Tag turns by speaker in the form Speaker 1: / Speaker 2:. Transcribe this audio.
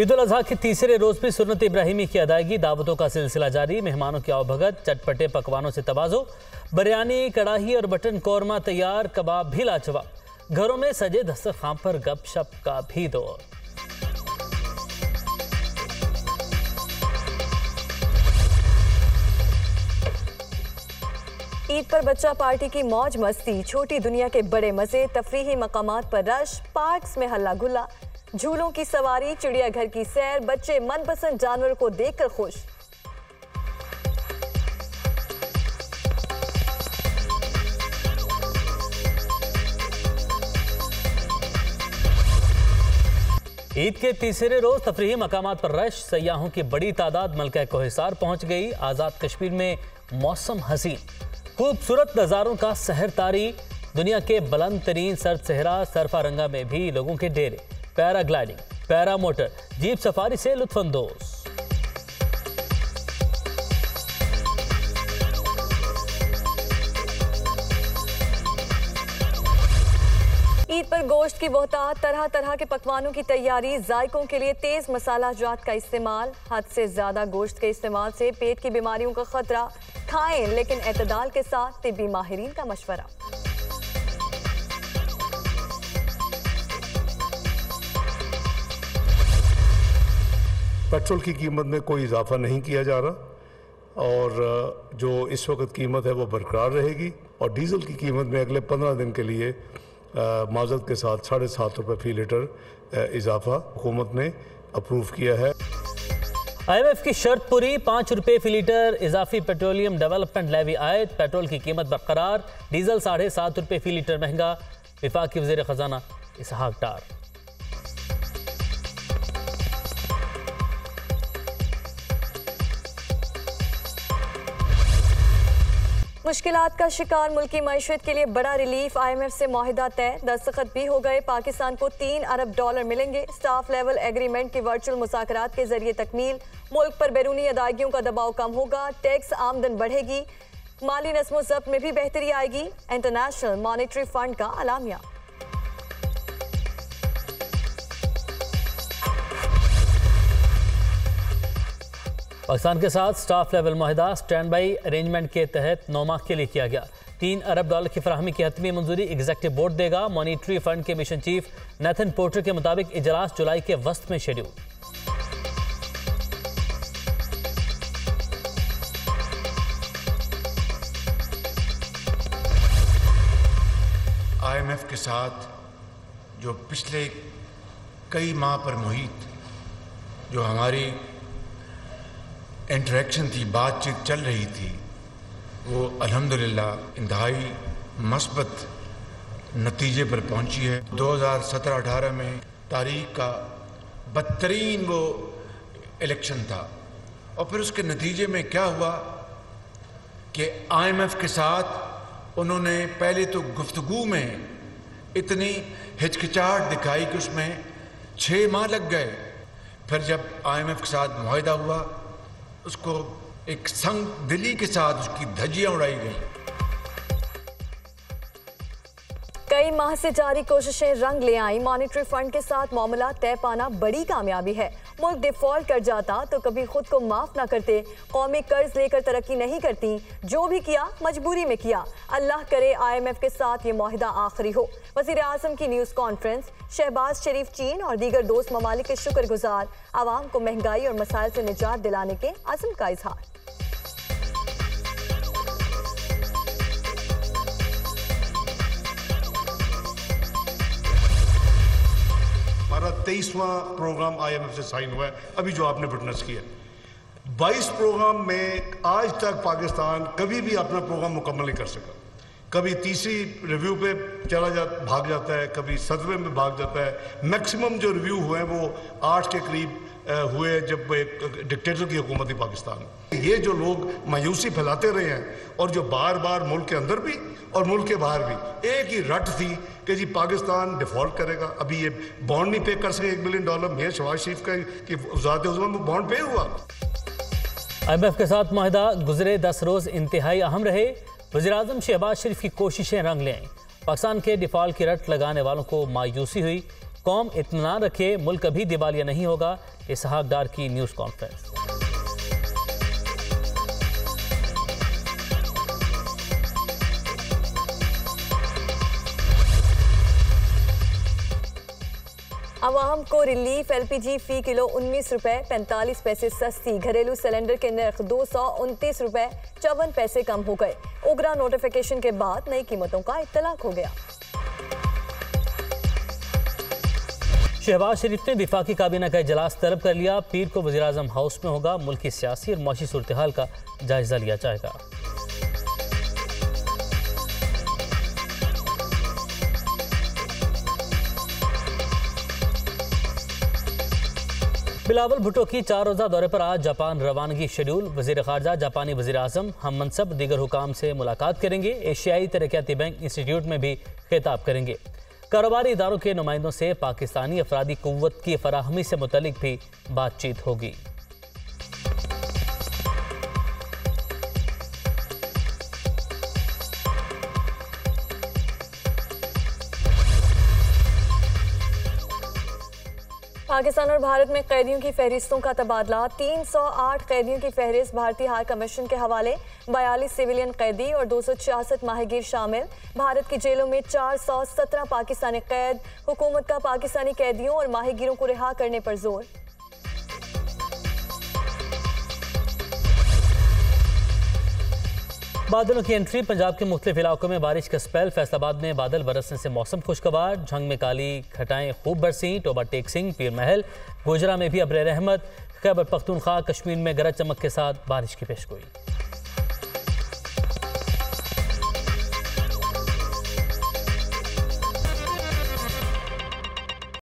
Speaker 1: ईद उल के तीसरे रोज भी सुन्नत इब्राहिमी की अदायगी, दावतों का सिलसिला जारी, मेहमानों की आवभगत चटपटे पकवानों से तवाजो, बिरयानी कड़ाही और बटन कौरमा तैयार, कबाब भी लाजवाब। घरों में सजे दस्तरखान पर गपशप का भी दौर।
Speaker 2: ईद पर बच्चा पार्टी की मौज मस्ती, छोटी दुनिया के बड़े मज़े, तफरीही मकाम पर रश, पार्क्स में हल्ला गुल्ला झूलों की सवारी, चिड़ियाघर की सैर, बच्चे मनपसंद जानवर को देखकर खुश।
Speaker 1: ईद के तीसरे रोज तफरी मकाम पर रश, सयाहों की बड़ी तादाद मलका कोहिसार पहुँच गई। आज़ाद कश्मीर में मौसम हसीन। खूबसूरत नज़ारों का सहर तारी। दुनिया के बुलंद तरीन सर सहरा सरफा रंगा में भी लोगों के डेरे। Paragliding para motor jeep safari से लुत्फानंदोज।
Speaker 2: ईद पर गोश्त की बहुतात तरह तरह के पकवानों की तैयारी, जायकों के लिए तेज मसाला जात का इस्तेमाल, हद से ज़्यादा गोश्त के इस्तेमाल से पेट की बीमारियों का खतरा, खाएँ लेकिन एतदाल के साथ तिबी माहरीन का मशवरा।
Speaker 3: पेट्रोल की कीमत में कोई इजाफा नहीं किया जा रहा और जो इस वक्त कीमत है वो बरकरार रहेगी और डीजल की कीमत में अगले पंद्रह दिन के लिए माजत के साथ साढ़े सात रुपये फ़ी लीटर इजाफा हुकूमत ने अप्रूव किया है।
Speaker 1: आईएमएफ की शर्त पूरी, पाँच रुपये फ़ी लीटर इजाफी पेट्रोलियम डेवलपमेंट लेवी आयद पेट्रोल की कीमत बरकरार, डीजल साढ़े सात रुपये फ़ी लीटर महँगा, विफाक की वज़ीर खजाना इसहाक डार
Speaker 2: मुश्किलात का शिकार मुल्की मीशत के लिए बड़ा रिलीफ आई एम एफ़ से माहिदा तय। दस्तखत भी हो गए। पाकिस्तान को तीन अरब डॉलर मिलेंगे। स्टाफ लेवल एग्रीमेंट की वर्चुअल मुसाकरात के ज़रिए तकमील। मुल्क पर बैरूनी अदायगियों का दबाव कम होगा। टैक्स आमदन बढ़ेगी। माली नस्मो जब्त में भी बेहतरी आएगी। इंटरनेशनल मॉनिटरी फंड का अलामिया।
Speaker 1: पाकिस्तान के साथ स्टाफ लेवल माहिदा स्टैंड बाई अरेंजमेंट के तहत नौ माह के लिए किया गया। तीन अरब डॉलर की फरहमी की हतमी मंजूरी एग्जेक्टिव बोर्ड देगा। मॉनिटरी फंड के मिशन चीफ नेथन पोर्टर के मुताबिक इजलास जुलाई के वस्त में शेड्यूल
Speaker 4: आईएमएफ के साथ जो पिछले कई माह पर मुहित, जो हमारी इंटरेक्शन थी, बातचीत चल रही थी। वो अल्हम्दुलिल्लाह इंतहाई मस्बत नतीजे पर पहुँची है। 2017-18 में तारीख का बदतरीन वो इलेक्शन था। और फिर उसके नतीजे में क्या हुआ कि आईएमएफ के साथ उन्होंने पहले तो गुफ्तगु में इतनी हिचकिचाहट दिखाई कि उसमें छः माह लग गए। फिर जब आईएमएफ के साथ माहिदा हुआ उसको एक संग दिली के साथ उसकी धज्जियाँ उड़ाई गई।
Speaker 2: कई माह से जारी कोशिशें रंग ले आई। मॉनिटरी फंड के साथ मामला तय पाना बड़ी कामयाबी है। मुल्क डिफ़ॉल्ट कर जाता तो कभी खुद को माफ़ ना करते। कौमी कर्ज लेकर तरक्की नहीं करती। जो भी किया, मजबूरी में किया। अल्लाह करे आईएमएफ के साथ ये माहिदा आखिरी हो। वज़ीर आज़म की न्यूज़ कॉन्फ्रेंस, शहबाज शरीफ चीन और दीगर दोस्त ममालिक के शुक्रगुजार। आवाम को महँगाई और मसाइल से निजात दिलाने के आज़म का इजहार।
Speaker 3: तेईसवां प्रोग्राम आईएमएफ से साइन हुआ है। अभी जो आपने विटनेस किया बाईस प्रोग्राम में आज तक पाकिस्तान कभी भी अपना प्रोग्राम मुकम्मल नहीं कर सका। कभी तीसरी रिव्यू पे चला जा, भाग जाता है, कभी सतवें में भाग जाता है। मैक्सिमम जो रिव्यू हुए हैं वो आठ के करीब हुए जब एक डिक्टेटर की हुकूमत थी पाकिस्तान। ये जो लोग मायूसी फैलाते रहे हैं और जो बार बार मुल्क के अंदर भी और मुल्क के बाहर भी, एक ही रट थी कि जी पाकिस्तान डिफ़ॉल्ट करेगा। अभी ये बॉन्ड नहीं पे कर सके एक बिलियन डॉलर मेयर शवाज शरीफ का कि में बॉन्ड पे हुआ।
Speaker 1: आईएमएफ के साथ माहिदा, गुजरे दस रोज इंतहाई अहम रहे। वजी अजम शहबाज शरीफ की कोशिशें रंग लें। पाकिस्तान के डिफ़ॉल्ट की रट लगाने वालों को मायूसी हुई। कौम इतमान रखे, मुल्क अभी दिवालिया नहीं होगा इसहाक डार की न्यूज़ कॉन्फ्रेंस।
Speaker 2: आवाम को रिलीफ, एलपीजी फ़ी किलो उन्नीस रुपए, पैंतालीस पैसे सस्ती, घरेलू सिलेंडर के नर्ख दो सौ उनतीस रुपए, चौवन पैसे कम हो गए। उगरा नोटिफिकेशन के बाद नई कीमतों का इतलाक हो गया।
Speaker 1: शहबाज शरीफ ने विफाकी काबीना का इजलास तलब कर लिया। पीर को वजी हाउस में होगा, मुल्क की सियासी और मुआशी सूरत का जायजा लिया जाएगा। बिलावल भुटो की चार रोज़ा दौरे पर आज जापान रवानगी शेड्यूल। वज़ीर खारजा, जापानी वज़ीर अजम हम मनसब दीगर हुकाम से मुलाकात करेंगे। एशियाई तरक्याती बैंक इंस्टीट्यूट में भी खिताब करेंगे। कारोबारी इदारों के नुमाइंदों से पाकिस्तानी अफराधी कुत की फराहमी से मुतलिक भी बातचीत होगी।
Speaker 2: पाकिस्तान और भारत में कैदियों की फहरिस्तों का तबादला। 308 कैदियों की फहरिस्त भारतीय हाई कमीशन के हवाले। बयालीस सिविलियन कैदी और दो सौ छियासठ माहिगीर शामिल। भारत की जेलों में 417 पाकिस्तानी कैद। हुकूमत का पाकिस्तानी कैदियों और माहिगीरों को रिहा करने पर ज़ोर।
Speaker 1: बादलों की एंट्री पंजाब के मुख्तलिफ़ इलाकों में बारिश का स्पेल फैसलाबाद में बादल बरसने से मौसम खुशगवार झंग में काली घटाएँ खूब बरसी, टोबा टेक सिंह, पीर महल, गुजरा में भी अब्र खैबर पख्तूनख्वा, कश्मीर में गरज चमक के साथ बारिश की पेश गोई